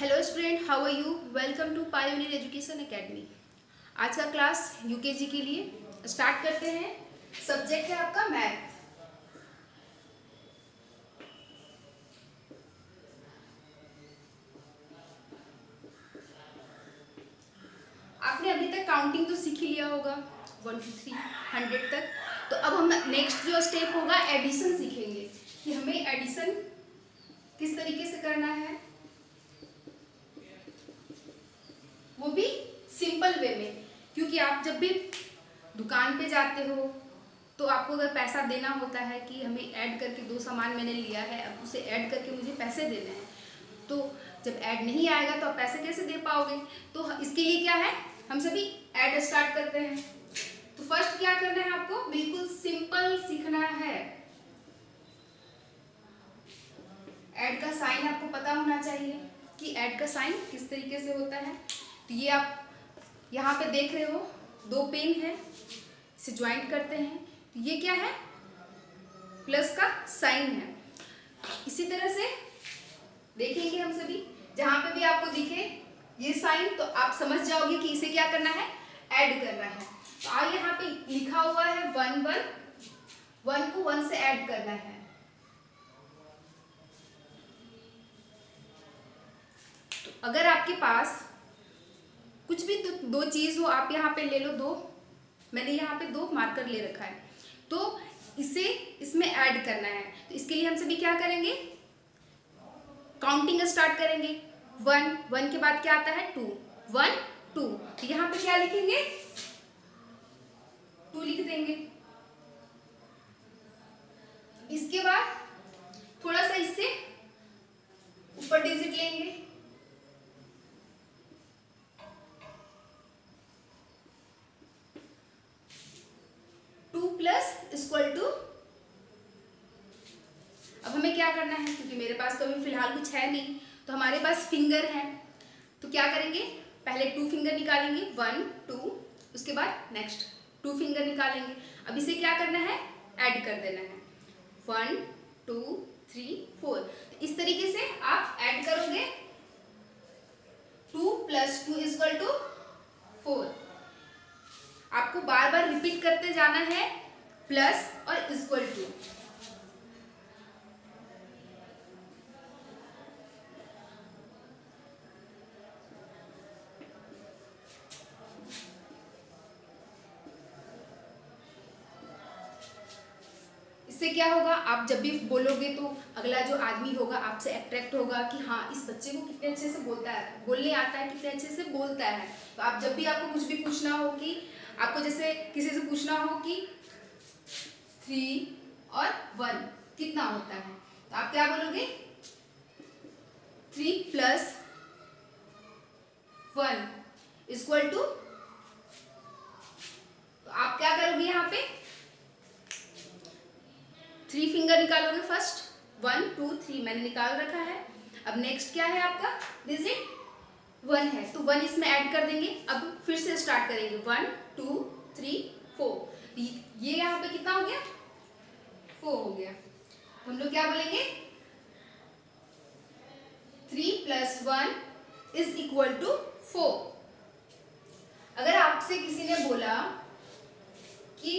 Hello student how are you welcome to pioneer education academy आज का class UKG के लिए स्टार्ट करते हैं। सब्जेक्ट है आपका मैथ आपने अभी तक काउंटिंग तो सीख ही लिया होगा। वन टू थ्री हंड्रेड तक। तो अब हम नेक्स्ट जो स्टेप होगा एडिशन सीखेंगे। कि हमें एडिशन किस तरीके से करना है? वो भी सिंपल वे में। क्योंकि आप जब भी दुकान पे जाते हो तो आपको अगर पैसा देना होता है कि हमें ऐड करके दो सामान मैंने लिया है, अब उसे ऐड करके मुझे पैसे देने हैं तो जब ऐड नहीं आएगा तो आप पैसे कैसे दे पाओगे? तो इसके लिए क्या है? हम सभी ऐड स्टार्ट करते हैं। तो फ़र्स्ट क्या करना है आपको? बिल्कुल सिंपल सीखना है। ऐड का साइन आपको पता होना चाहिए कि ऐड का साइन किस तरीके से होता है। तो ये आप यहाँ पे देख रहे हो, दो पेन है, इसे ज्वाइंट करते हैं। तो ये क्या है? प्लस का साइन है। इसी तरह से देखेंगे हम सभी, जहाँ पे भी आपको दिखे ये साइन तो आप समझ जाओगे कि इसे क्या करना है? ऐड करना है। तो आज यहाँ पे लिखा हुआ है वन वन वन को वन से ऐड करना है। तो अगर आपके पास कुछ भी दो, दो चीज़ हो आप यहाँ पे ले लो दो। मैंने यहाँ पे दो मार्कर ले रखा है। तो इसे इसमें ऐड करना है। तो इसके लिए हम सभी क्या करेंगे? काउंटिंग स्टार्ट करेंगे। वन वन के बाद क्या आता है? टू वन टू तो यहाँ पे क्या लिखेंगे? टू लिख देंगे। इसके बाद थोड़ा सा इससे कुछ है नहीं तो हमारे पास फिंगर है। तो क्या करेंगे? पहले टू फिंगर निकालेंगे। वन टू उसके बाद नेक्स्ट टू फिंगर निकालेंगे। अब इसे क्या करना है? ऐड कर देना है। वन टू थ्री फोर तो इस तरीके से आप ऐड करोगे। Two plus two is equal to four आपको बार बार रिपीट करते जाना है। प्लस और इक्वल टू इससे क्या होगा? आप जब भी बोलोगे तो अगला जो आदमी होगा आपसे अट्रैक्ट होगा कि हाँ इस बच्चे को कितने अच्छे से बोलता है, बोलने आता है, कितने अच्छे से बोलता है। तो आप जब भी आपको कुछ भी पूछना हो कि, आपको जैसे किसी से पूछना हो कि थ्री और वन कितना होता है तो आप क्या बोलोगे? Three plus one equal to तो आप क्या करोगे यहाँ पे? थ्री फिंगर निकालोगे फ़र्स्ट। वन, टू, थ्री, मैंने निकाल रखा है। अब नेक्स्ट क्या है आपका? डिजिट वन है। तो वन इसमें ऐड कर देंगे। अब फिर से स्टार्ट करेंगे। वन टू थ्री फोर ये यहाँ पे कितना हो गया? फोर हो गया। हम लोग क्या बोलेंगे? Three plus one is equal to four अगर आपसे किसी ने बोला कि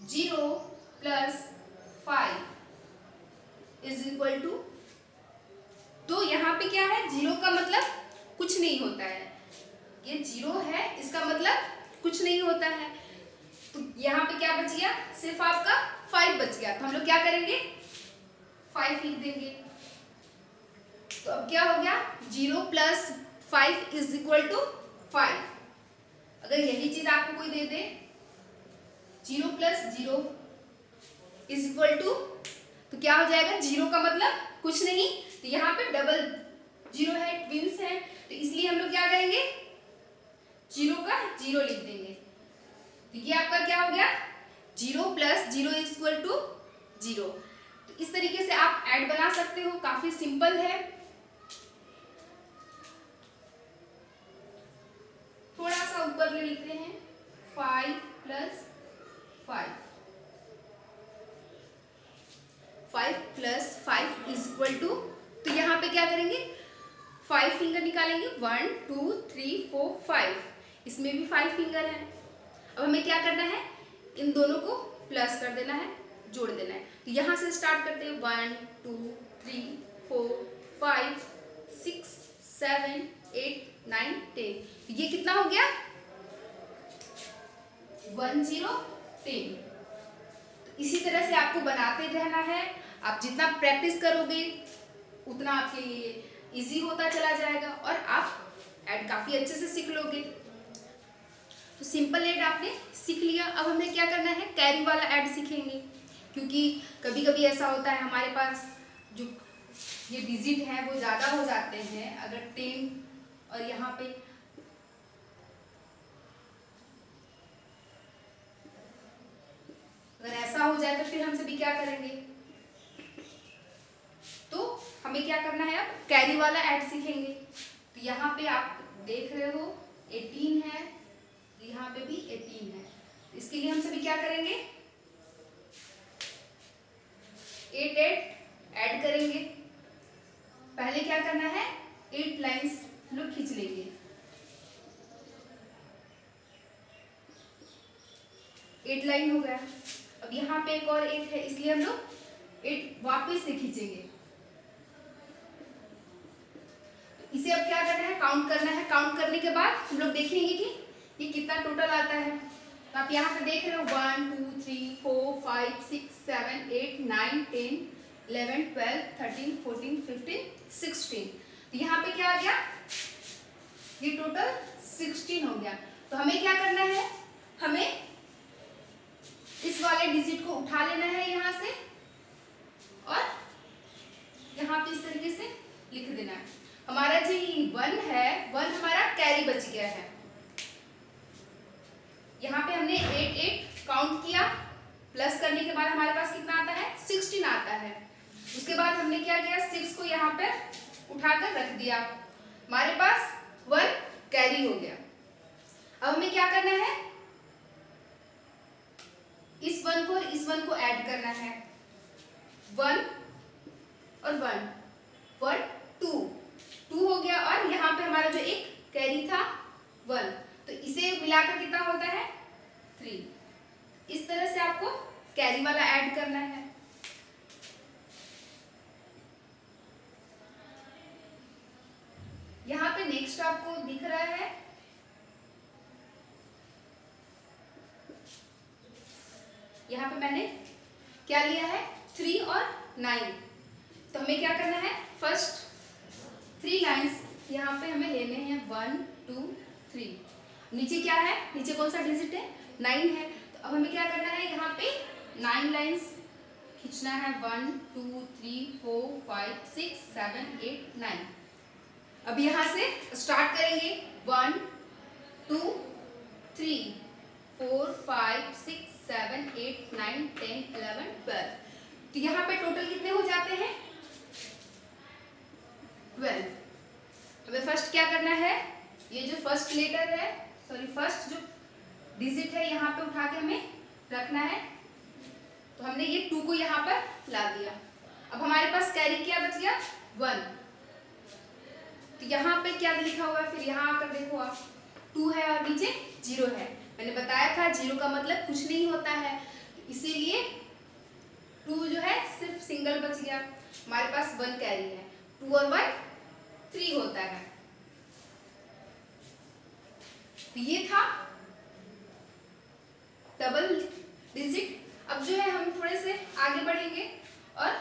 zero plus five is equal to तो यहाँ पे क्या है? ज़ीरो का मतलब कुछ नहीं होता है। ये ज़ीरो है, इसका मतलब कुछ नहीं होता है। तो यहाँ पे क्या बच गया? सिर्फ़ आपका फाइव बच गया। तो हम लोग क्या करेंगे? फाइव लिख देंगे। तो अब क्या हो गया? Zero plus five is equal to five अगर यही चीज़ आपको कोई दे दे zero plus zero is equal to तो क्या हो जाएगा? ज़ीरो का मतलब कुछ नहीं। तो यहाँ पे डबल ज़ीरो है ट्विंस है। तो इसलिए हम लोग क्या करेंगे? ज़ीरो का ज़ीरो लिख देंगे। तो ये आपका क्या हो गया? Zero plus zero equal to zero. तो इस तरीके से आप ऐड बना सकते हो। काफ़ी सिंपल है। थोड़ा सा ऊपर ले लिखते हैं। Five plus five five plus five is equal to तो यहाँ पे क्या करेंगे? फाइव फिंगर निकालेंगे. One two three four five इसमें भी फाइव फिंगर है. अब हमें क्या करना है? इन दोनों को प्लस कर देना है, जोड़ देना है. तो यहाँ से स्टार्ट करते हैं. One two three four five six seven eight nine ten ये कितना हो गया? वन ज़ीरो टेन तो इसी तरह से आपको बनाते रहना है. आप जितना प्रैक्टिस करोगे, उतना आपके लिए इजी होता चला जाएगा और आप एड काफ़ी अच्छे से सीख लोगे। तो सिंपल एड आपने सीख लिया। अब हमें क्या करना है? कैरी वाला ऐड सीखेंगे। क्योंकि कभी कभी ऐसा होता है, हमारे पास जो ये डिजिट है, वो ज़्यादा हो जाते हैं। अगर टेन और यहाँ पे अगर ऐसा हो जाए तो फिर हम सभी क्या करेंगे? हमें क्या करना है? अब कैरी वाला ऐड सीखेंगे। तो यहाँ पे आप देख रहे हो 18 है। यहाँ पे भी 18 है। इसके लिए हम सभी क्या करेंगे? एट एट ऐड करेंगे। पहले क्या करना है? एट लाइंस लोग खींच लेंगे। एट लाइन हो गया। अब यहाँ पे एक और एट है, इसलिए हम लोग एट वापस से खींचेंगे। इसे अब क्या करना है? काउंट करना है। काउंट करने के बाद हम लोग देखेंगे कि ये कितना टोटल आता है। तो आप यहाँ पे देख रहे हो one two three four five six seven eight nine ten eleven twelve thirteen fourteen fifteen sixteen तो यहाँ पे क्या आ गया? ये टोटल सिक्सटीन हो गया। तो हमें क्या करना है? हमें इस वाले डिजिट को उठा लेना है यहाँ से और यहाँ पे इस तरीके से लिख देना है। हमारा जो वन है, वन हमारा कैरी बच गया है। यहाँ पे हमने एट एट काउंट किया। प्लस करने के बाद हमारे पास कितना आता है? सिक्सटीन आता है। उसके बाद हमने क्या किया? सिक्स को यहाँ पे उठाकर रख दिया। हमारे पास वन कैरी हो गया। अब हमें क्या करना है? इस वन को, इस वन को ऐड करना है। वन और वन वन टू टू हो गया और यहाँ पे हमारा जो एक कैरी था वन तो इसे मिलाकर कितना होता है? थ्री इस तरह से आपको कैरी वाला ऐड करना है। यहाँ पे नेक्स्ट आपको दिख रहा है। यहाँ पे मैंने क्या लिया है? थ्री और नाइन तो हमें क्या करना है? फ़र्स्ट थ्री लाइंस यहाँ पे हमें लेने हैं वन, टू, थ्री। नीचे क्या है? नीचे कौन सा डिजिट है? नाइन है। तो अब हमें क्या करना है? यहाँ पे नाइन लाइंस खींचना है। One, two, three, four, five, six, seven, eight, nine. अब यहाँ से स्टार्ट करेंगे। One, two, three, four, five, six, seven, eight, nine, ten, eleven, twelve. तो यहाँ पे टोटल कितने हो जाते हैं? ट्वेल्व। हमें फ़र्स्ट क्या करना है? ये जो फ़र्स्ट लेटर है सॉरी फ़र्स्ट जो डिजिट है यहाँ पे उठा के हमें रखना है। तो हमने ये टू को यहाँ पर ला दिया। अब हमारे पास कैरी क्या बच गया? वन तो यहाँ पे क्या लिखा हुआ है? फिर यहाँ आकर देखो आप। टू है और नीचे ज़ीरो है। मैंने बताया था ज़ीरो का मतलब कुछ नहीं होता है। इसीलिए टू जो है, सिर्फ़ सिंगल बच गया। हमारे पास वन कैरी है। टू और वन थ्री होता है। तो ये था डबल डिजिट अब जो है हम थोड़े से आगे बढ़ेंगे और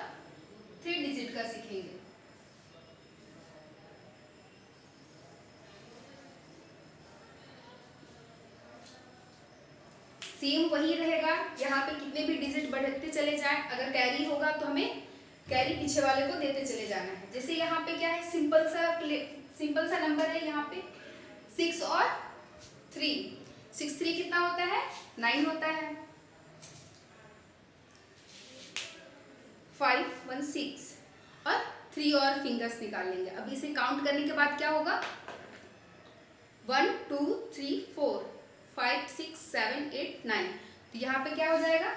थ्री डिजिट का सीखेंगे। सेम वही रहेगा। यहाँ पे कितने भी डिजिट बढ़ते चले जाए, अगर कैरी होगा तो हमें कैरी पीछे वाले को देते चले जाना है। जैसे यहाँ पे क्या है, सिंपल सा सिंपल सा नंबर है यहाँ पे। सिक्स और थ्री। सिक्स थ्री कितना होता है? नाइन होता है। Five, one, six. और थ्री और फिंगर्स निकाल लेंगे। अब इसे काउंट करने के बाद क्या होगा? One, two, three, four, five, six, seven, eight, nine. तो यहाँ पे क्या हो जाएगा?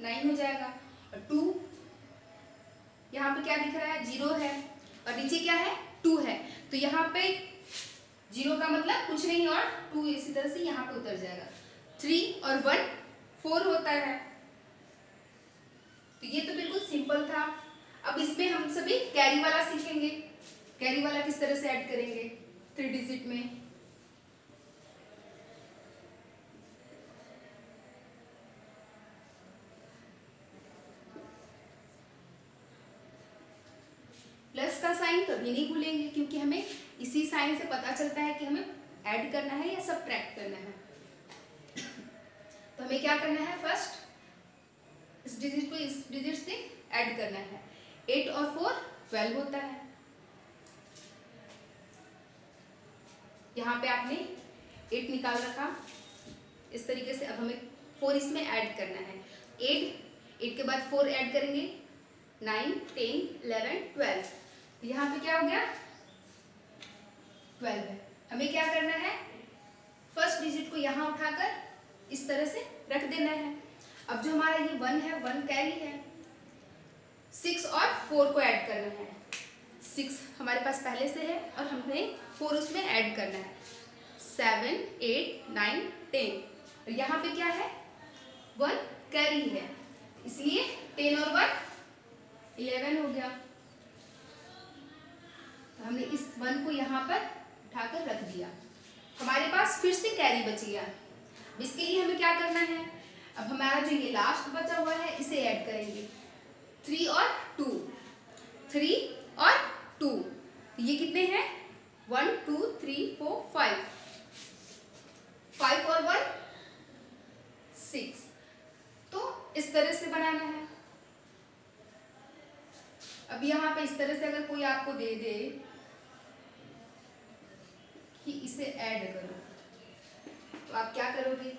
नाइन हो जाएगा। टू। यहाँ पे क्या दिख रहा है? ज़ीरो है। और नीचे क्या है? टू है। तो यहाँ पे ज़ीरो का मतलब कुछ नहीं और टू इसी तरह से यहाँ पे उतर जाएगा। थ्री और वन, फोर होता है। तो ये तो बिल्कुल सिंपल था। अब इसमें हम सभी कैरी वाला सीखेंगे। कैरी वाला किस तरह से ऐड करेंगे? थ्री डिजिट में प्लस का साइन कभी नहीं भूलेंगे क्योंकि हमें इसी साइन से पता चलता है कि हमें ऐड करना है या सब करना है। तो हमें क्या करना है फ़र्स्ट इस डिजिट को इस डिजिट से ऐड करना है। एट और फोर ट्वेल्व होता है। यहाँ पे आपने एट निकाल रखा। इस तरीके से अब हमें फोर इसमें ऐड करना है। एट एट के बाद फोर ऐड करेंगे। नाइन टेन इलेवन ट्वेल्व यहाँ पे क्या हो गया? ट्वेल्व है। हमें क्या करना है? फ़र्स्ट डिजिट को यहाँ उठाकर इस तरह से रख देना है। अब जो हमारा ये वन है वन कैरी है सिक्स और फोर को ऐड करना है। सिक्स हमारे पास पहले से है और हमें फोर उसमें ऐड करना है। सेवन एट नाइन टेन और यहाँ पे क्या है? वन कैरी है। इसलिए टेन और वन इलेवन हो गया। तो हमने इस वन को यहाँ पर उठाकर रख दिया। हमारे पास फिर से कैरी बच गया इसके लिए हमें क्या करना है? अब हमारा जो ये लास्ट बचा हुआ है, इसे ऐड करेंगे। थ्री और टू थ्री और टू ये कितने हैं? One two three four five five और वन सिक्स तो इस तरह से बनाना है। अब यहाँ पे इस तरह से अगर कोई आपको दे दे कि इसे ऐड करो। तो आप क्या करोगे?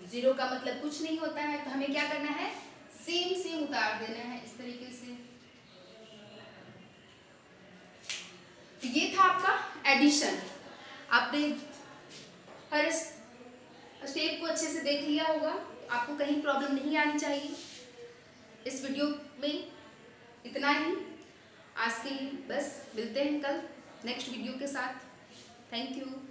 ज़ीरो का मतलब कुछ नहीं होता है तो हमें क्या करना है? सेम सेम उतार देना है इस तरीके से। तो ये था आपका एडिशन आपने हर स्टेप को अच्छे से देख लिया होगा। आपको कहीं प्रॉब्लम नहीं आनी चाहिए। इस वीडियो में इतना ही। आज के लिए बस मिलते हैं कल नेक्स्ट वीडियो के साथ। Thank you